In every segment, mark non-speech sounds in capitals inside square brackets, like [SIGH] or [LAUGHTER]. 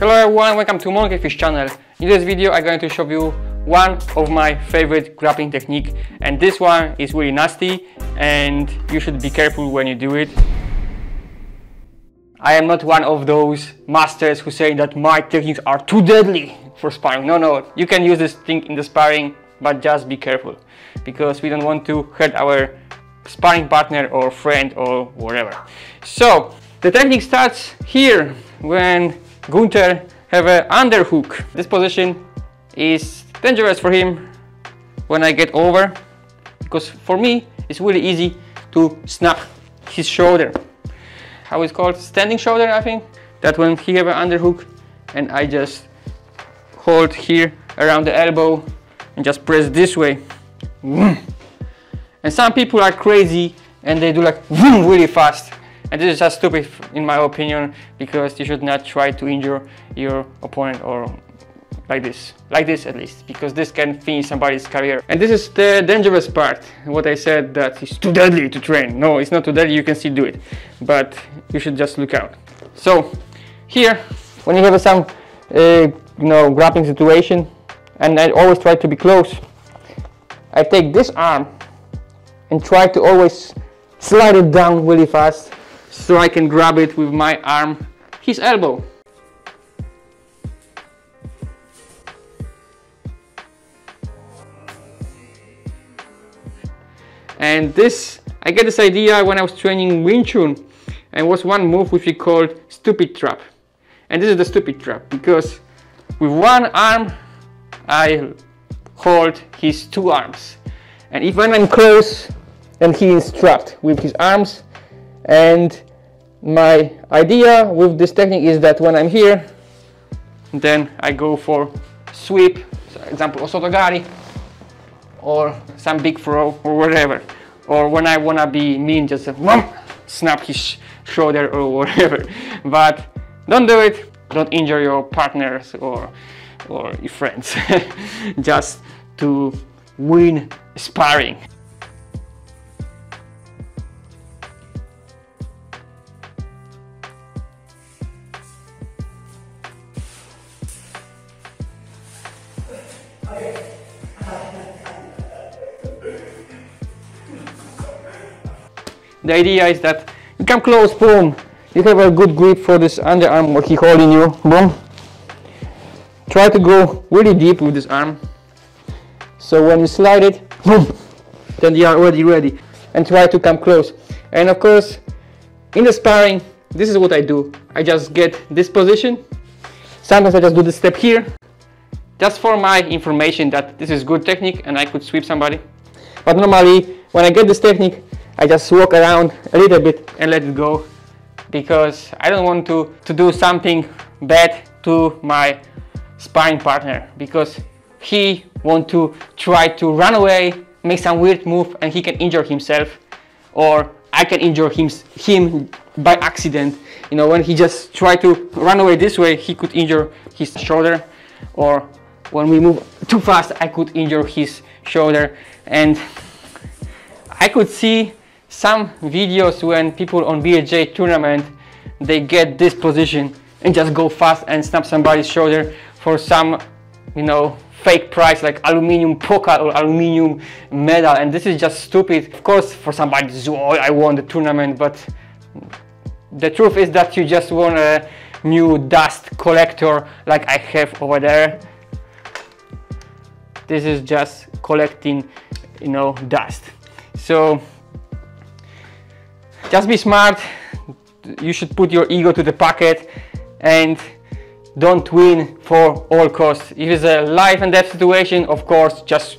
Hello everyone, welcome to Monkey Fist channel. In this video I'm going to show you one of my favorite grappling technique and this one is really nasty and you should be careful when you do it. I am not one of those masters who say that my techniques are too deadly for sparring. No, no, you can use this thing in the sparring but just be careful because we don't want to hurt our sparring partner or friend or whatever. So the technique starts here when Gunther have an underhook. This position is dangerous for him when I get over because for me it's really easy to snap his shoulder. How it's called? Standing shoulder I think. That when he have an underhook and I just hold here around the elbow and just press this way. And some people are crazy and they do like really fast and this is just stupid in my opinion because you should not try to injure your opponent or like this, like this at least, because this can finish somebody's career. And this is the dangerous part, what I said that it's too deadly to train. No, it's not too deadly, you can still do it, but you should just look out. So here, when you have some, uh, you know, grappling situation, and I always try to be close, I take this arm and try to always slide it down really fast so I can grab it with my arm, his elbow. And this, I get this idea when I was training Wing Chun and was one move which we called stupid trap. And this is the stupid trap because with one arm I hold his two arms. And if when I'm close, then he is trapped with his arms and my idea with this technique is that when I'm here then I go for sweep for example osotogari or some big throw or whatever. Or when I wanna be mean just whomp, snap his shoulder or [LAUGHS] whatever. But don't do it. Don't injure your partners or or your friends. [LAUGHS] Just to win sparring The idea is that you come close, boom. You have a good grip for this underarm, what he holding you, boom. Try to go really deep with this arm. So when you slide it, boom, then you are already ready. And try to come close. And of course, in the sparring, this is what I do. I just get this position. Sometimes I just do the step here. Just for my information that this is good technique and I could sweep somebody. But normally, when I get this technique, I just walk around a little bit and let it go because I don't want to, to do something bad to my sparring partner because he want to try to run away, make some weird move and he can injure himself or I can injure him, him by accident. You know, when he just try to run away this way, he could injure his shoulder or when we move too fast, I could injure his shoulder. And I could see some videos when people on BJJ tournament they get this position and just go fast and snap somebody's shoulder for some you know fake price like aluminium pokal or aluminium medal. And this is just stupid. Of course for somebody oh, I won the tournament but the truth is that you just want a new dust collector like I have over there this is just collecting you know dust. So just be smart. You should put your ego to the pocket and don't win for all costs. If it's a life and death situation of course just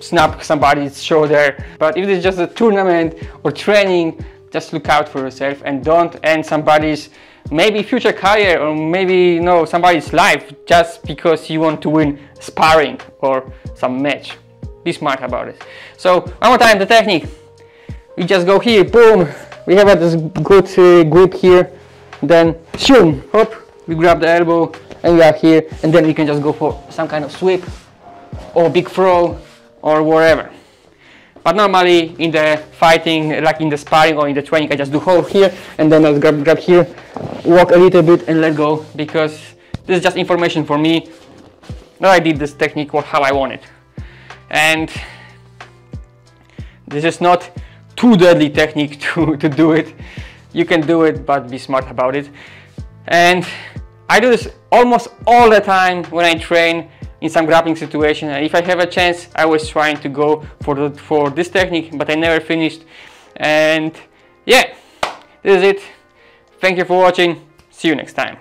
snap somebody's shoulder. But if it's just a tournament or training just look out for yourself and don't end somebody's maybe future career or maybe you know somebody's life just because you want to win sparring or some match. Be smart about it. So one more time the technique. We just go here, boom, we have this good uh, grip here, then shoom, hop, we grab the elbow and we are here. And then we can just go for some kind of sweep or big throw or whatever. But normally in the fighting, like in the sparring or in the training, I just do hold here and then I'll grab, grab here, walk a little bit and let go because this is just information for me that I did this technique or how I want it. And this is not too deadly technique [LAUGHS] to, to do it. You can do it, but be smart about it. And I do this almost all the time when I train in some grappling situation. And if I have a chance, I was trying to go for, the, for this technique, but I never finished. And yeah, this is it. Thank you for watching. See you next time.